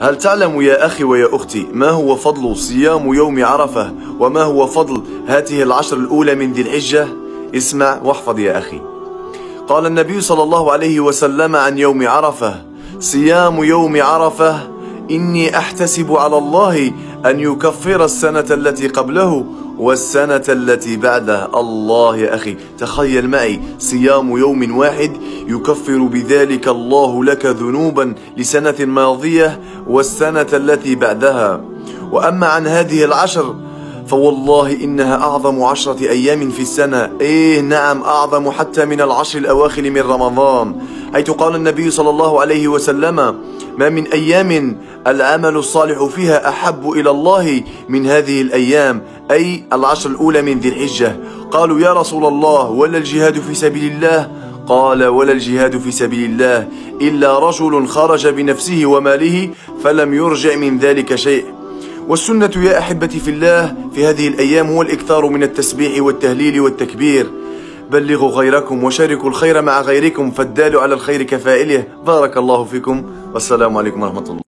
هل تعلم يا أخي ويا أختي ما هو فضل صيام يوم عرفة وما هو فضل هذه العشر الأولى من ذي الحجة؟ اسمع واحفظ يا أخي. قال النبي صلى الله عليه وسلم عن يوم عرفة صيام يوم عرفة إني أحتسب على الله أن يكفر السنة التي قبله والسنة التي بعده الله يا أخي تخيل معي صيام يوم واحد يكفر بذلك الله لك ذنوبا لسنة ماضية والسنة التي بعدها. وأما عن هذه العشر فوالله إنها أعظم عشرة أيام في السنة. إيه نعم أعظم حتى من العشر الأواخر من رمضان. حيث قال النبي صلى الله عليه وسلم ما من أيام العمل الصالح فيها أحب إلى الله من هذه الأيام أي العشر الأولى من ذي الحجة. قالوا يا رسول الله ولا الجهاد في سبيل الله؟ قال ولا الجهاد في سبيل الله إلا رجل خرج بنفسه وماله فلم يرجع من ذلك شيء. والسنة يا أحبتي في الله في هذه الأيام هو الإكثار من التسبيح والتهليل والتكبير. بلغوا غيركم وشاركوا الخير مع غيركم فالدال على الخير كفائله. بارك الله فيكم. والسلام عليكم ورحمة الله.